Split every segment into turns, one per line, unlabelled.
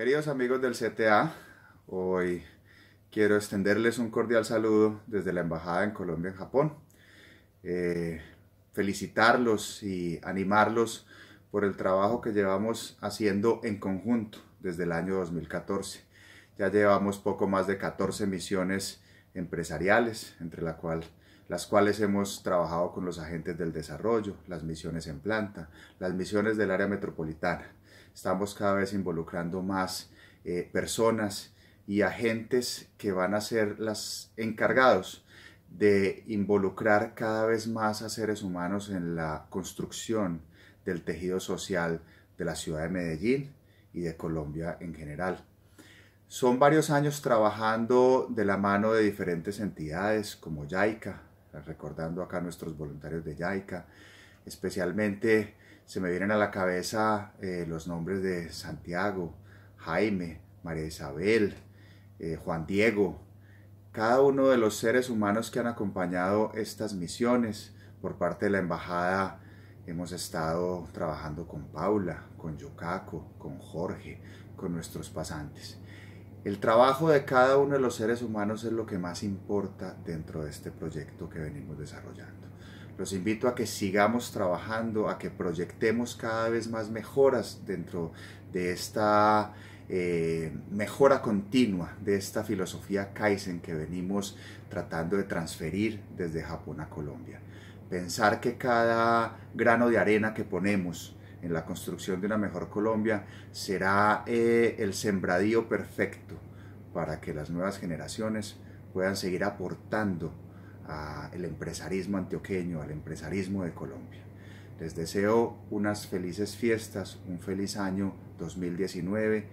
Queridos amigos del CTA, hoy quiero extenderles un cordial saludo desde la Embajada en Colombia en Japón. Eh, felicitarlos y animarlos por el trabajo que llevamos haciendo en conjunto desde el año 2014. Ya llevamos poco más de 14 misiones empresariales, entre la cual, las cuales hemos trabajado con los agentes del desarrollo, las misiones en planta, las misiones del área metropolitana. Estamos cada vez involucrando más eh, personas y agentes que van a ser las encargados de involucrar cada vez más a seres humanos en la construcción del tejido social de la ciudad de Medellín y de Colombia en general. Son varios años trabajando de la mano de diferentes entidades como YAICA, recordando acá a nuestros voluntarios de YAICA, especialmente se me vienen a la cabeza eh, los nombres de Santiago, Jaime, María Isabel, eh, Juan Diego, cada uno de los seres humanos que han acompañado estas misiones por parte de la embajada hemos estado trabajando con Paula, con Yukako, con Jorge, con nuestros pasantes. El trabajo de cada uno de los seres humanos es lo que más importa dentro de este proyecto que venimos desarrollando. Los invito a que sigamos trabajando, a que proyectemos cada vez más mejoras dentro de esta eh, mejora continua de esta filosofía Kaizen que venimos tratando de transferir desde Japón a Colombia. Pensar que cada grano de arena que ponemos en la construcción de una mejor Colombia será eh, el sembradío perfecto para que las nuevas generaciones puedan seguir aportando al empresarismo antioqueño, al empresarismo de Colombia. Les deseo unas felices fiestas, un feliz año 2019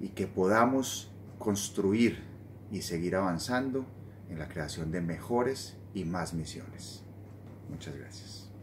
y que podamos construir y seguir avanzando en la creación de mejores y más misiones. Muchas gracias.